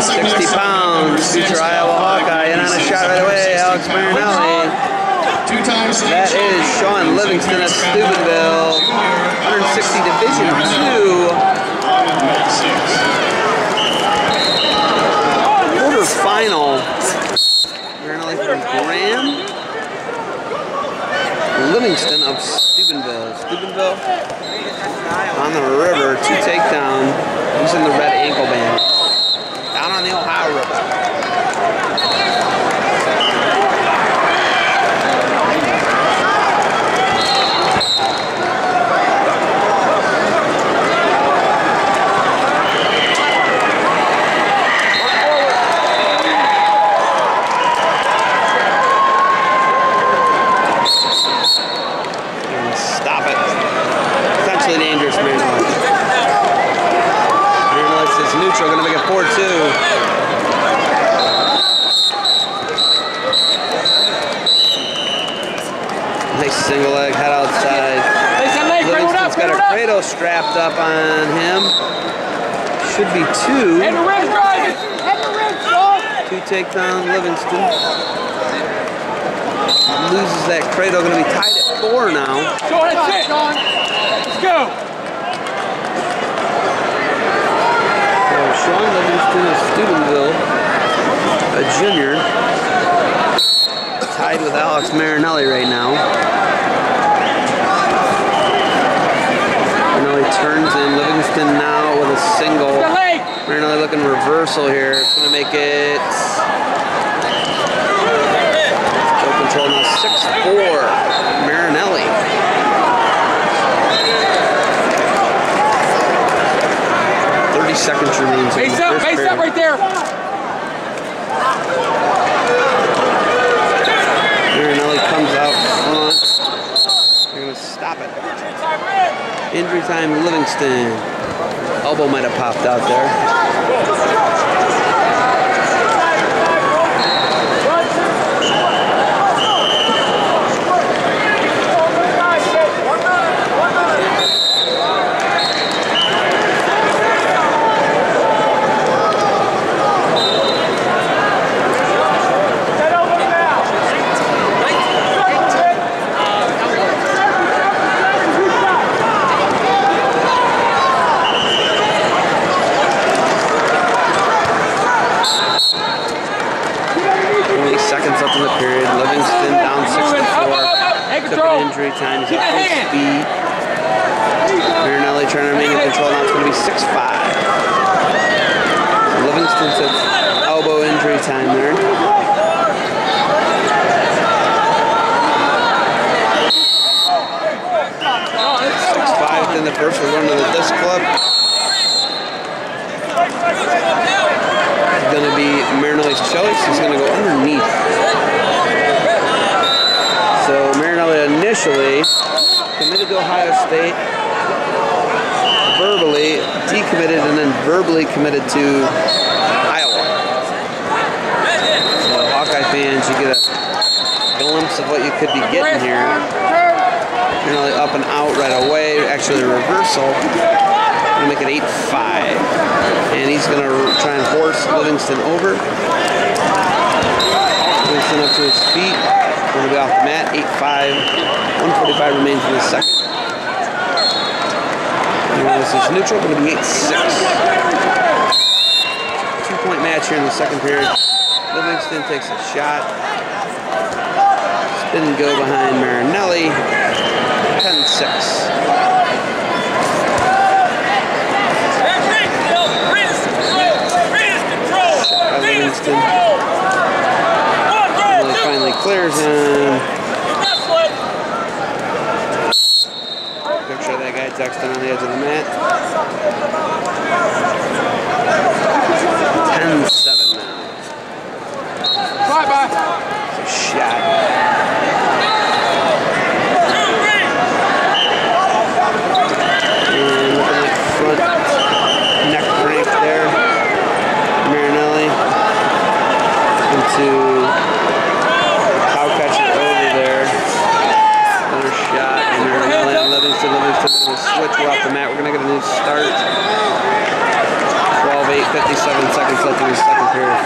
60 pounds, future Iowa Hawkeye, and on a shot right away, Alex Marinelli. That is Shawn Livingston of Steubenville, 160 Division II. Quarterfinal. Marinelli from Graham. Livingston of Steubenville. Steubenville on the river, two takedown. In the red ankle band. Down on the Ohio River. Neutral, gonna make it 4-2. Livingston's got a strapped up on him. Should be two. And the red drive! And the red Shawn! Two takedown, Livingston. Loses that cradle, gonna be tied at four now. Shawn, that's it! Let's go! So Shawn Livingston of Steubenville, a junior, tied with Alex Marinelli right now. Marinelli turns in now with a single. Marinelli looking reversal here. It's gonna make it full control now. 6-4. Marinelli. Thirty seconds remains. in Face up, face period. up right there! Marinelli comes out front. They're gonna stop it. Injury time, Livingston. Elbow might have popped out there. Seconds left in the period. Livingston down six to Up, four. up, up, Took an injury time. He's Keep at the full speed. Marinelli trying to remain in control. Now it's going to be 6-5. Livingston took elbow injury time there. Six five in the first. We're going to the disc club. It's going to be Marinelli's choice. He's going to go underneath. So Marinelli initially committed to Ohio State, verbally decommitted, and then verbally committed to Iowa. So Hawkeye fans, you get a glimpse of what you could be getting here. Marinelli up and out right away. Actually, the reversal. Gonna make it 8-5. And he's gonna Livingston over. Livingston up to his feet. Gonna be off the mat. 8-5. 145 remains in the second. This is neutral. Gonna be 8-6. Two point match here in the second period. Livingston takes a shot. Spin and go behind Marinelli. 10-6. Livingston. Marinelli finally clears him. Picture that guy texting on the edge of the mat. 10-7 now. Bye bye! It's shot. And looking like front neck crank there. Marinelli into cow catcher over there. Another shot. And Marinelli and Livingston. Livingston going to switch. We're off the mat. We're going to get a start. 12-8 57 seconds left in the second period.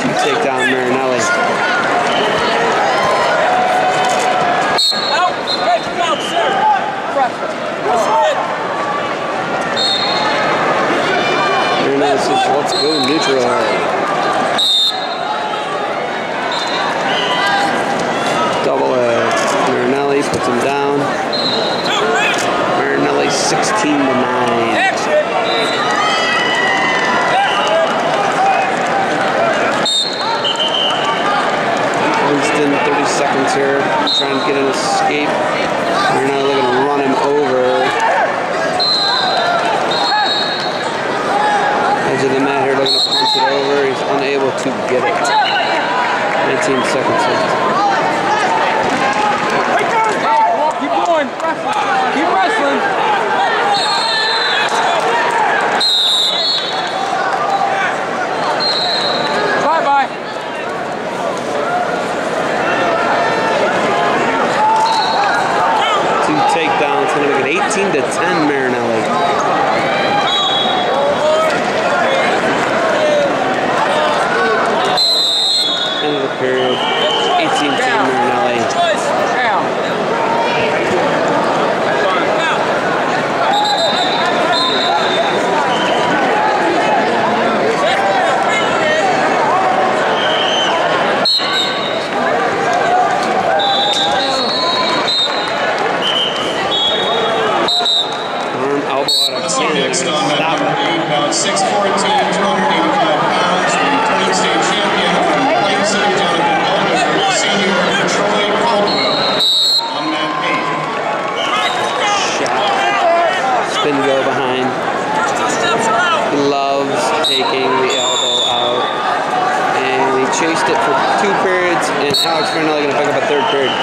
Two takedown Marinelli. Out. Hey, out, sir. Marinelli says, let's go neutral. Double edge. Marinelli puts him down. Two, ready. Marinelli 16 to 9. Action. Winston, 30 seconds here, trying to get an escape. Marinelli looking to run him over. Edge of the mat here, looking to punch it over. He's unable to get it. 19 seconds left. Keep going. Keep wrestling. Bye bye. Two takedowns, gonna make it 18 to 10 Marinelli. End of the period. 18 10 Marinelli. Choice. Down. Arm, elbow out of Wrestling chin. next on mat Stop number it. eight, about 6'14", 285 pounds, returning state champion from Plain City, Jonathan Alder, senior Troy Caldwell. On mat eight. Shot. Spin go behind. He loves taking the elbow out. And he chased it for two periods, and Marinelli going to pick up a third period